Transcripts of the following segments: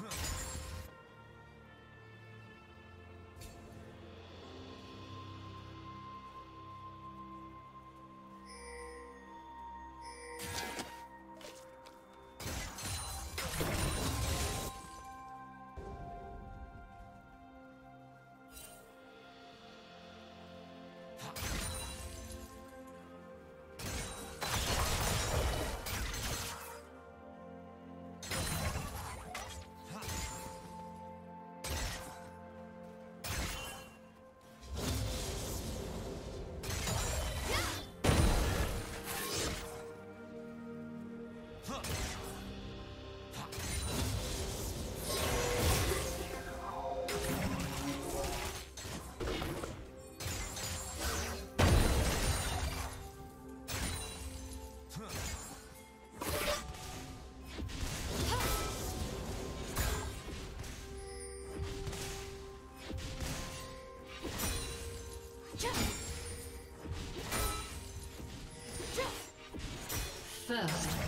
Huh. First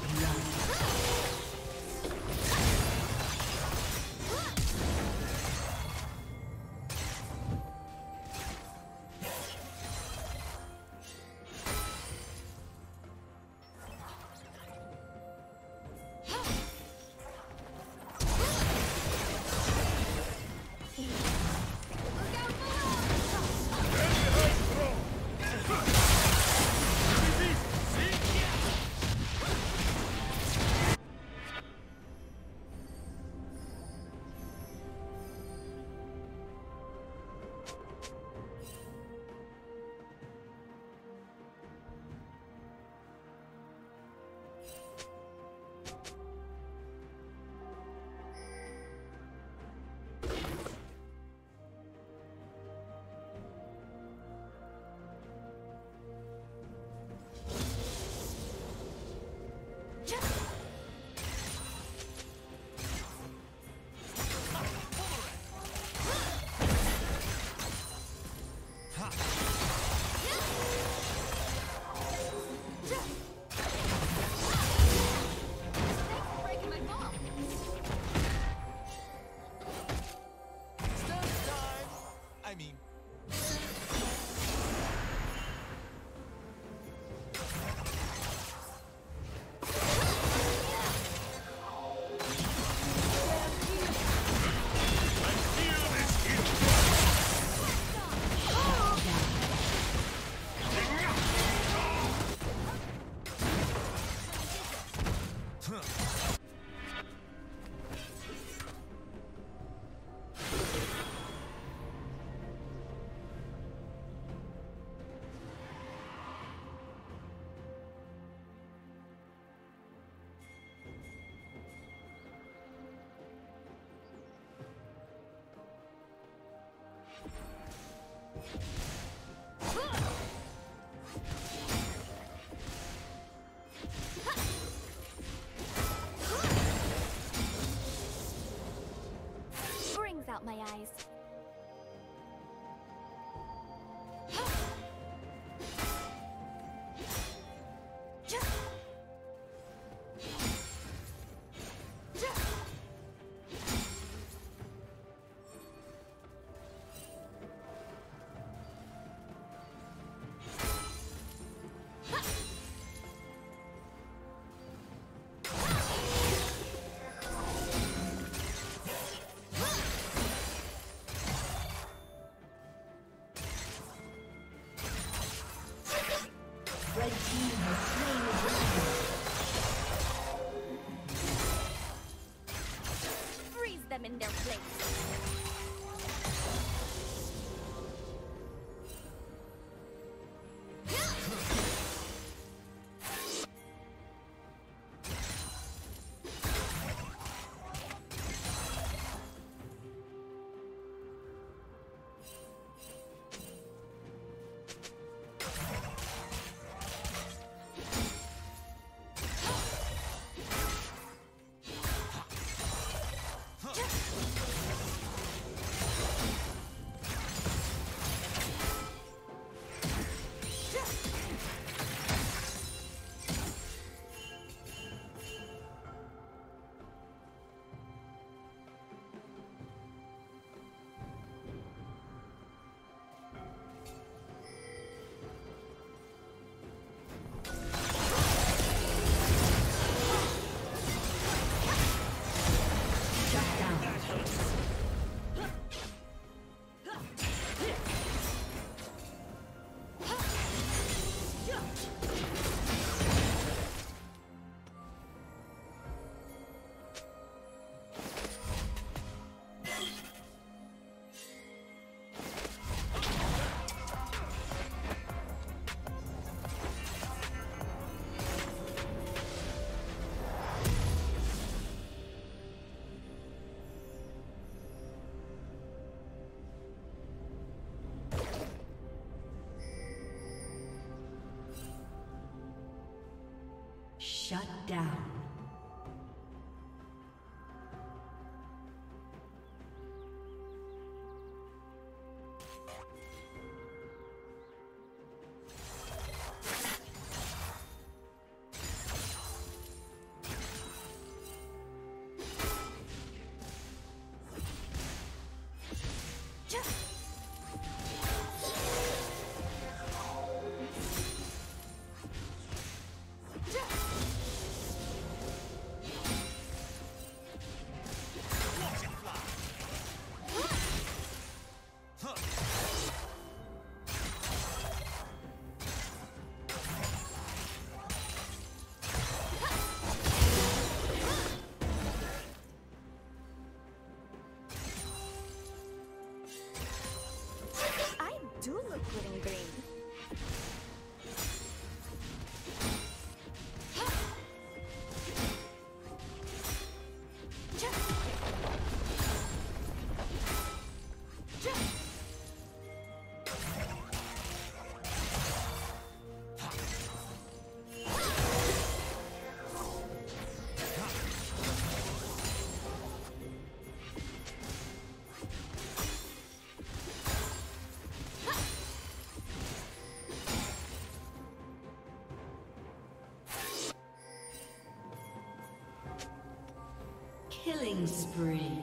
out my eyes. Shut down. Killing spree.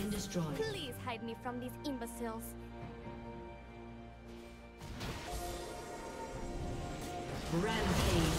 Been destroyed. Please hide me from these imbeciles. Rampage.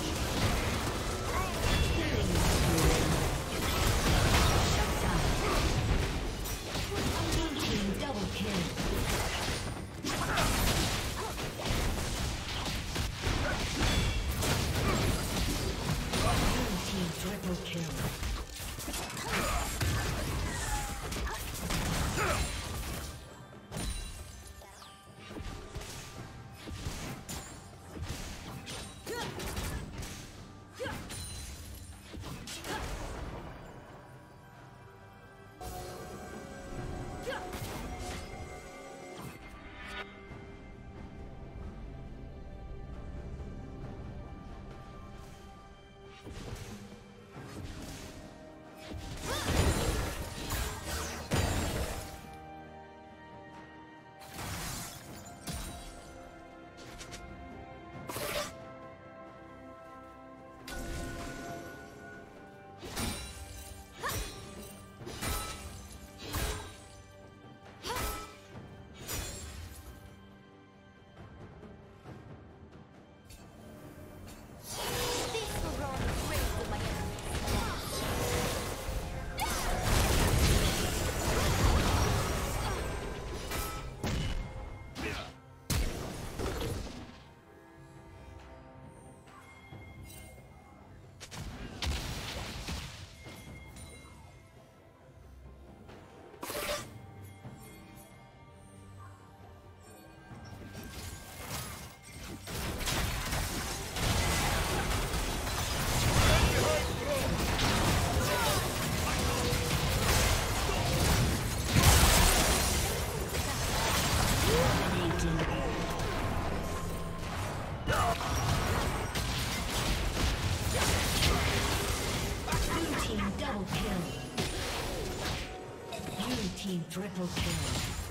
Team triple kill.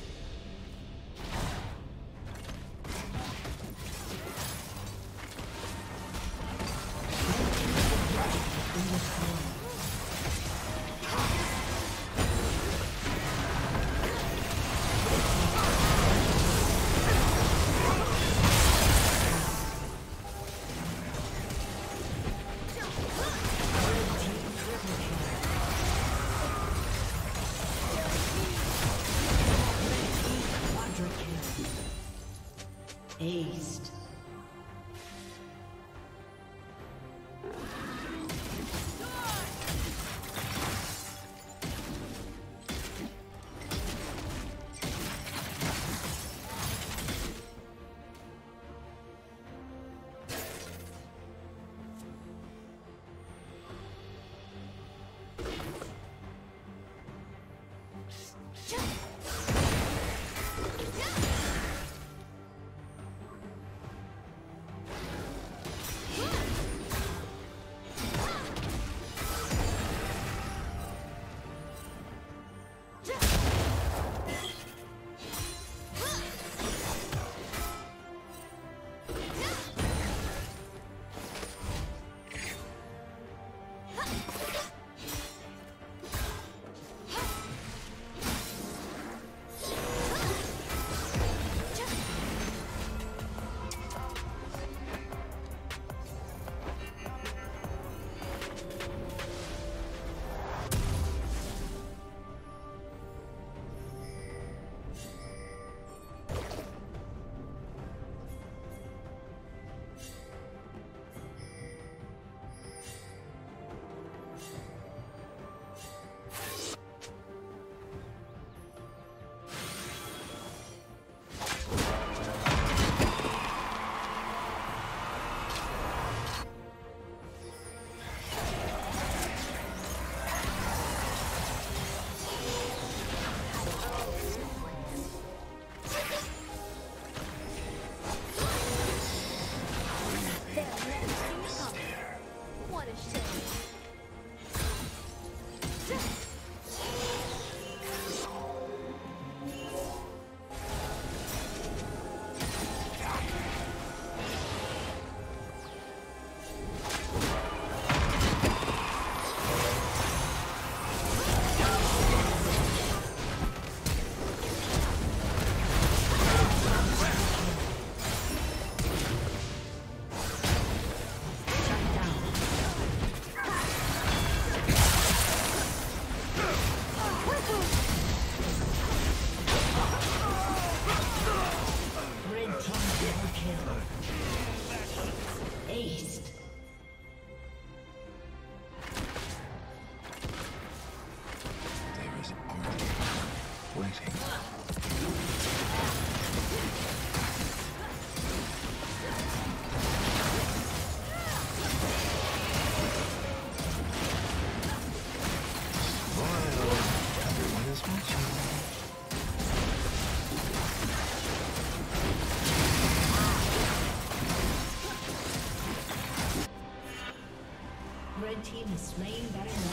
slain Baron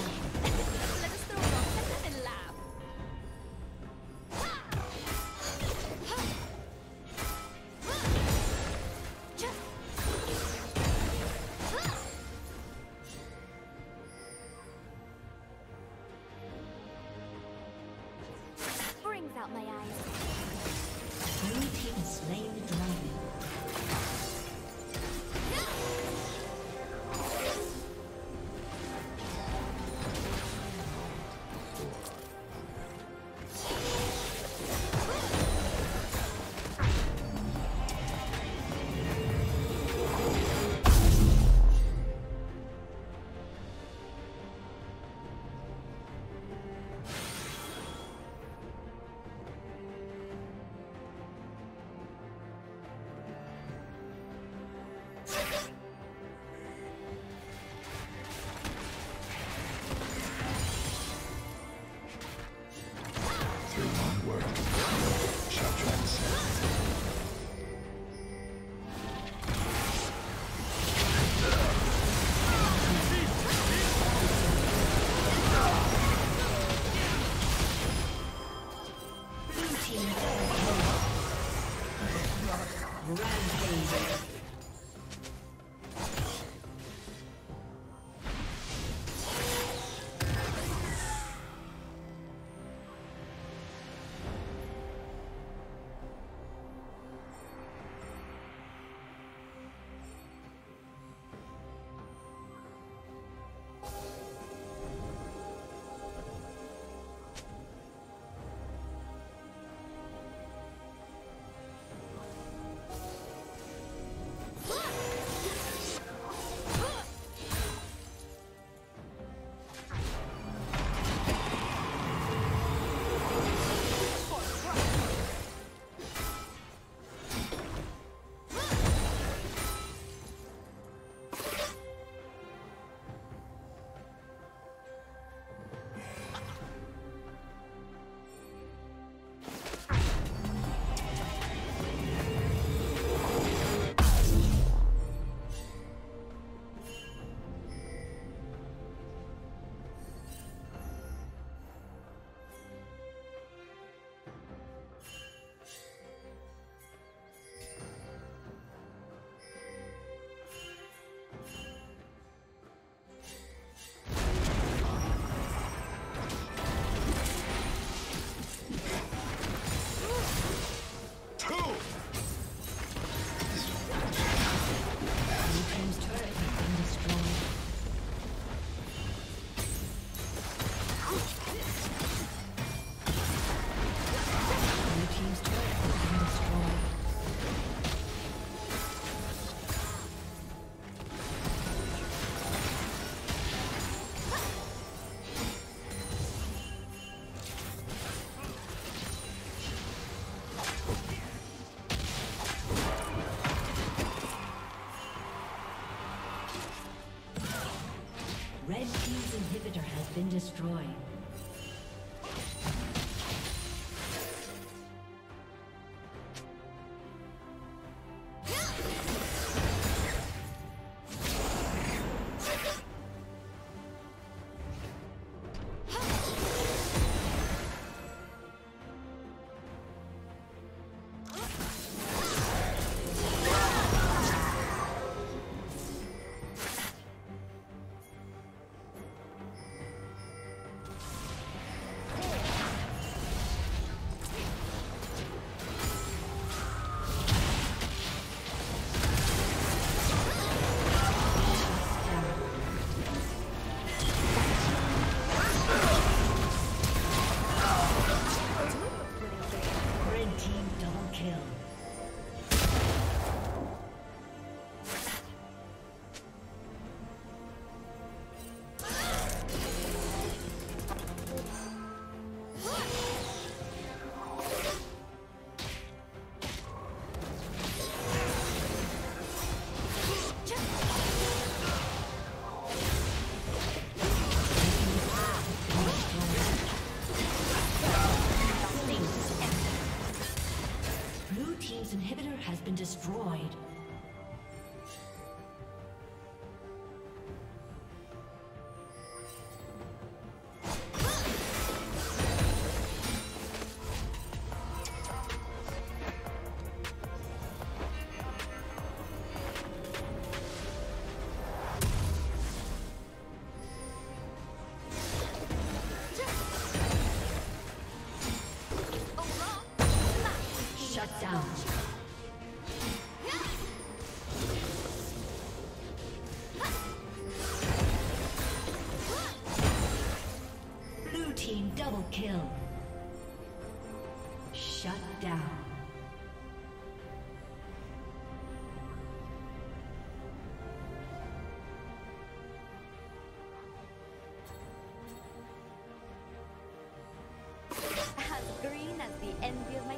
and build my